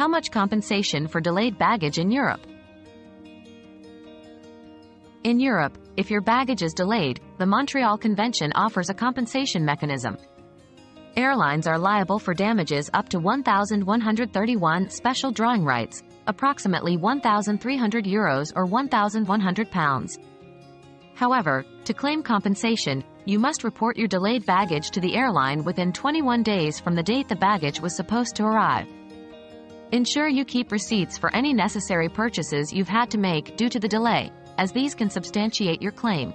How much compensation for delayed baggage in Europe? In Europe, if your baggage is delayed, the Montreal Convention offers a compensation mechanism. Airlines are liable for damages up to 1,131 special drawing rights, approximately 1,300 euros or 1,100 pounds. However, to claim compensation, you must report your delayed baggage to the airline within 21 days from the date the baggage was supposed to arrive. Ensure you keep receipts for any necessary purchases you've had to make due to the delay, as these can substantiate your claim.